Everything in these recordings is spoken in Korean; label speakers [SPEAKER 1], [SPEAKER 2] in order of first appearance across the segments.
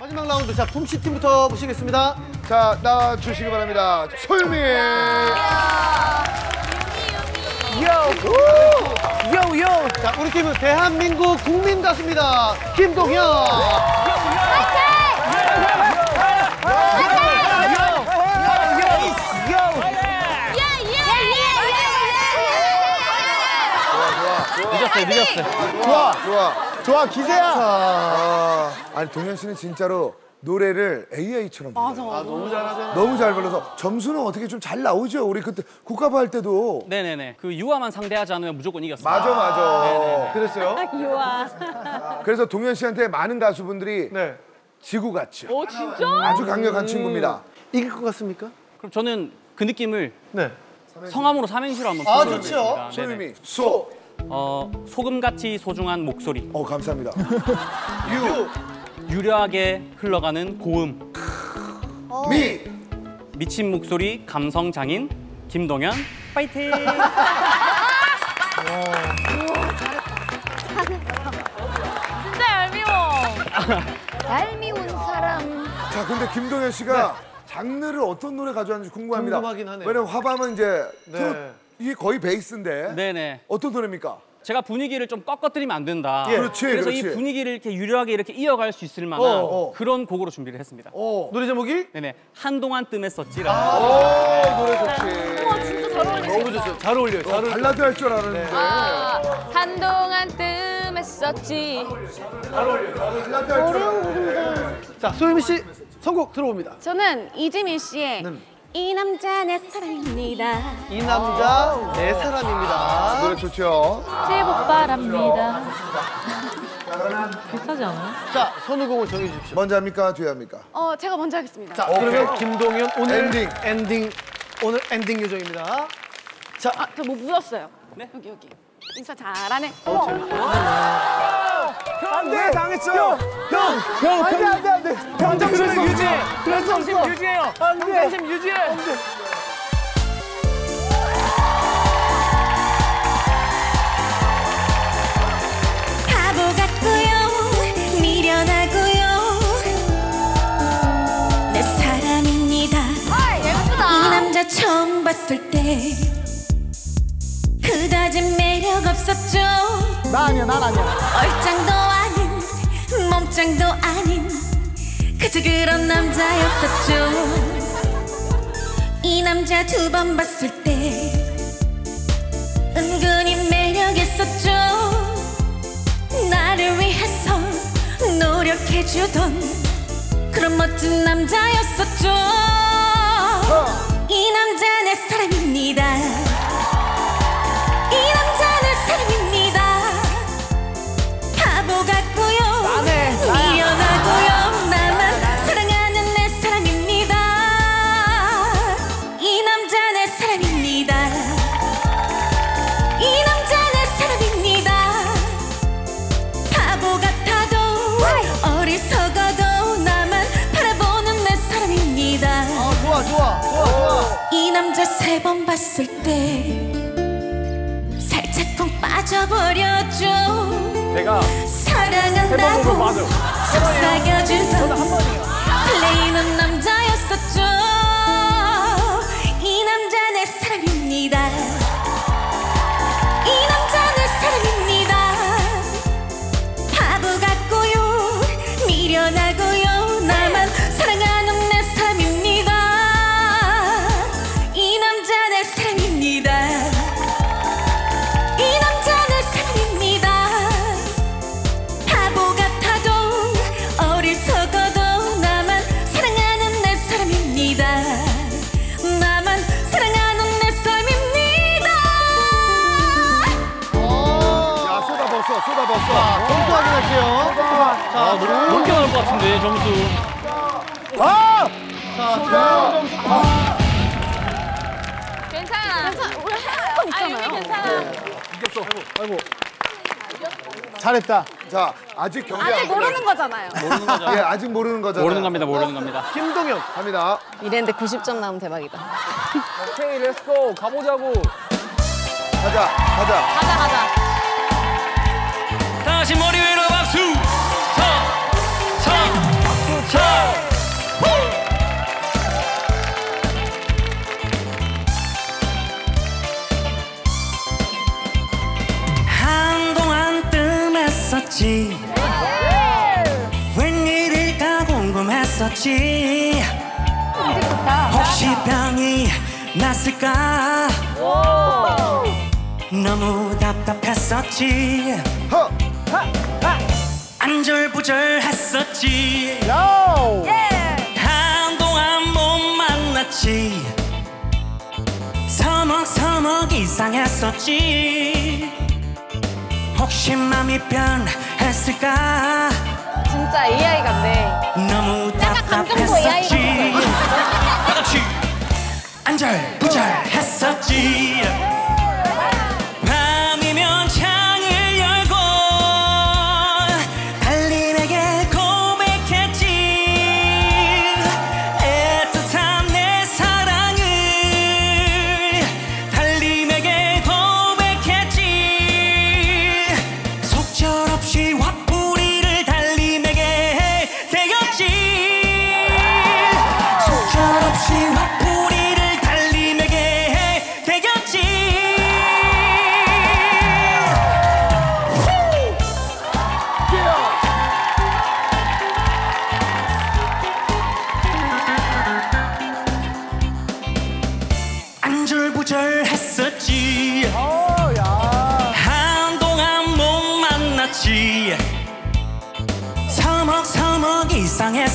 [SPEAKER 1] 마지막 라운드 자 품씨 팀부터 보시겠습니다.
[SPEAKER 2] 자, 나와 주시기 바랍니다. 소유미.
[SPEAKER 1] 요요. 자 우리 팀은 대한민국 국민 가수입니다. 김동현.
[SPEAKER 3] 늦었어요, 늦었어요.
[SPEAKER 2] 좋아, 좋아. 좋아, 기세야. 아, 아니, 동현 씨는 진짜로 노래를 AI처럼. 맞아,
[SPEAKER 1] 아 너무 잘하세요.
[SPEAKER 2] 너무 잘 불러서 점수는 어떻게 좀 잘 나오죠? 우리 그때 국가부 할 때도.
[SPEAKER 3] 네네네. 그 유아만 상대하지 않으면 무조건 이겼습니다.
[SPEAKER 2] 맞아, 맞아.
[SPEAKER 1] 그랬어요?
[SPEAKER 2] 그래서 동현 씨한테 많은 가수분들이
[SPEAKER 1] 네.
[SPEAKER 2] 지구 같죠.
[SPEAKER 4] 오 진짜?
[SPEAKER 2] 아주 강력한 친구입니다.
[SPEAKER 1] 이길 것 같습니까?
[SPEAKER 3] 그럼 저는 그 느낌을
[SPEAKER 1] 네.
[SPEAKER 3] 성함으로 삼행시로 한번
[SPEAKER 1] 아.
[SPEAKER 3] 네네.
[SPEAKER 2] 소유미, 소.
[SPEAKER 3] 어, 소금같이 소중한 목소리.
[SPEAKER 2] 어, 감사합니다. 유,
[SPEAKER 3] 유려하게 흘러가는 고음.
[SPEAKER 2] 미.
[SPEAKER 3] 미친 목소리 감성 장인 김동현 파이팅!
[SPEAKER 4] 진짜 얄미워.
[SPEAKER 5] 얄미운 사람.
[SPEAKER 2] 자, 근데 김동현 씨가 장르를 어떤 노래 가져왔는지 궁금합니다.
[SPEAKER 1] 궁금하긴 하네요.
[SPEAKER 2] 왜냐면 화밤은 이제
[SPEAKER 1] 네.
[SPEAKER 2] 트롯, 이게 거의 베이스인데
[SPEAKER 3] 네네.
[SPEAKER 2] 어떤 노래입니까?
[SPEAKER 3] 제가 분위기를 좀 꺾어뜨리면 안 된다.
[SPEAKER 2] 예. 그렇지,
[SPEAKER 3] 그래서 이
[SPEAKER 2] 그렇지.
[SPEAKER 3] 분위기를 이렇게 유려하게 이렇게 이어갈 수 있을 만한
[SPEAKER 2] 어, 어.
[SPEAKER 3] 그런 곡으로 준비를 했습니다.
[SPEAKER 2] 어.
[SPEAKER 1] 노래 제목이?
[SPEAKER 3] 네네. 한동안 뜸했었지라.
[SPEAKER 2] 오, 노래 좋지.
[SPEAKER 4] 우와 진짜 잘 어울리시겠다.
[SPEAKER 1] 너무 좋죠. 잘 어울려요. 잘 어울려요.
[SPEAKER 2] 발라드 할 줄 아는데.
[SPEAKER 4] 아, 한동안 뜸했었지.
[SPEAKER 2] 발라드 할줄 아는데.
[SPEAKER 1] 자 소유미 씨 선곡 들어옵니다.
[SPEAKER 5] 저는 이지민 씨의
[SPEAKER 1] 네.
[SPEAKER 5] 이 남자 내 사랑입니다.
[SPEAKER 1] 이 남자 내 사람입니다.
[SPEAKER 2] 노래 좋죠.
[SPEAKER 4] 제복바랍니다. 비슷하지 않아요?
[SPEAKER 1] 자 선후공을 정해 주십시오.
[SPEAKER 2] 먼저 합니까? 뒤에 합니까?
[SPEAKER 5] 어, 제가 먼저 하겠습니다.
[SPEAKER 1] 자 그러면 김동현 오늘
[SPEAKER 2] 엔딩.
[SPEAKER 1] 엔딩 오늘 엔딩 요정입니다. 자
[SPEAKER 5] 아, 저뭐 묻었어요.
[SPEAKER 3] 네?
[SPEAKER 5] 여기 여기. 인사 잘하네.
[SPEAKER 1] 안 돼 당했어요. 형, 안 돼 안 돼 안 돼. 평정심 유지. 평정심 유지해요. 안 돼. 평정심 유지해.
[SPEAKER 6] 바보 같고요. 미련하고요. 내 사람입니다. 이 남자 처음 봤을 때 그다지 매력 없었죠.
[SPEAKER 1] 나 아니야 난 아니야.
[SPEAKER 6] 얼짱도 몸짱도 아닌 그저 그런 남자였었죠. 이 남자 두 번 봤을 때 은근히 매력 있었죠. 나를 위해서 노력해주던 그런 멋진 남자였었죠. 이 남자 내 사람입니다 남자 세 번 봤을 때 살짝 푹 빠져버렸죠
[SPEAKER 3] 내가
[SPEAKER 6] 사랑한다고 속삭여주던 설레이는 남자였었죠. 이 남자 내 사람입니다. 이 남자 내 사람입니다. 바보 같고요. 미련하
[SPEAKER 3] 높게 나올 것 같은데 점수.
[SPEAKER 1] 자 최종 점수.
[SPEAKER 4] 괜찮아.
[SPEAKER 5] 우리 할건
[SPEAKER 4] 아 유미
[SPEAKER 5] 있잖아요.
[SPEAKER 4] 괜찮아.
[SPEAKER 1] 잘했다.
[SPEAKER 2] 자, 아직 경기
[SPEAKER 5] 아직
[SPEAKER 2] 안
[SPEAKER 5] 모르는 거잖아요.
[SPEAKER 3] 모르는 거죠.
[SPEAKER 2] 예, 아직 모르는 거잖아요.
[SPEAKER 3] 모르는 겁니다, 모르는 겁니다.
[SPEAKER 1] 김동현.
[SPEAKER 2] 합니다.
[SPEAKER 5] 이랬는데 90점 나오면 대박이다.
[SPEAKER 3] 오케이, let's go 가보자고.
[SPEAKER 2] 가자, 가자.
[SPEAKER 4] 가자 가자.
[SPEAKER 3] 다시 머리 위로 박수. 한동안 뜸했었지. 웬일일까 궁금했었지. 혹시 병이 났을까? 너무 답답했었지.
[SPEAKER 2] 허!
[SPEAKER 3] 안절부절했었지. 한동안 못 만났지. 서먹서먹 이상했었지. 혹시 맘이 변했을까?
[SPEAKER 7] 진짜 AI 같네.
[SPEAKER 3] 너무 답답했었지. 안절부절했었지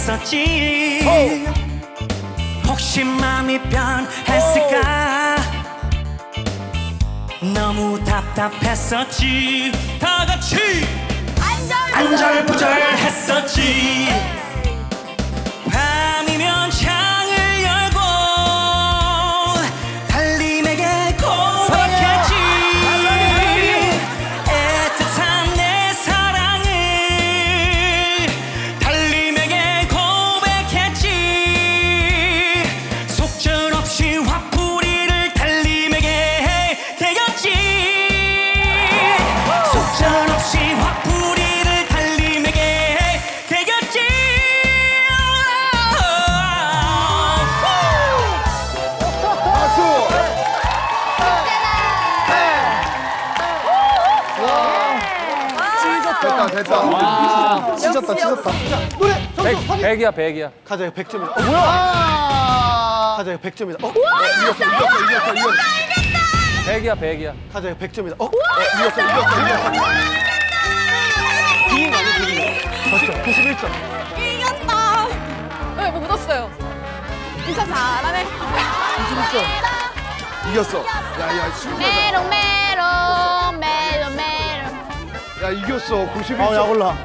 [SPEAKER 3] 이상했었지. 혹시 마음이 변했을까? 너무 답답했었지. 다 같이 안절부절 했었지. 밤이면 창
[SPEAKER 2] 됐다. 찢었다, 찢었다. 노래! 점수 확인!
[SPEAKER 1] 백이야 백이야.
[SPEAKER 5] 가자, 100점이다. 어,
[SPEAKER 2] 뭐야?
[SPEAKER 5] 가자, 100점이다. 어,
[SPEAKER 2] 이겼어, 이겼어, 이겼어, 이겼어.
[SPEAKER 1] 백이야 백이야.
[SPEAKER 5] 가자, 100점이다. 어,
[SPEAKER 2] 이겼어, 이겼어, 이겼어.
[SPEAKER 5] 비긴 거 아니야, 비긴 거. 졌죠, 91점.
[SPEAKER 7] 이겼다. 왜, 뭐 묻었어요? 인사 잘하네.
[SPEAKER 2] 이겼어. 야, 야, 신기하다.
[SPEAKER 8] 메롱 메롱 메롱.
[SPEAKER 2] 야, 이겼어. 91점.
[SPEAKER 5] 아, 야, 올라.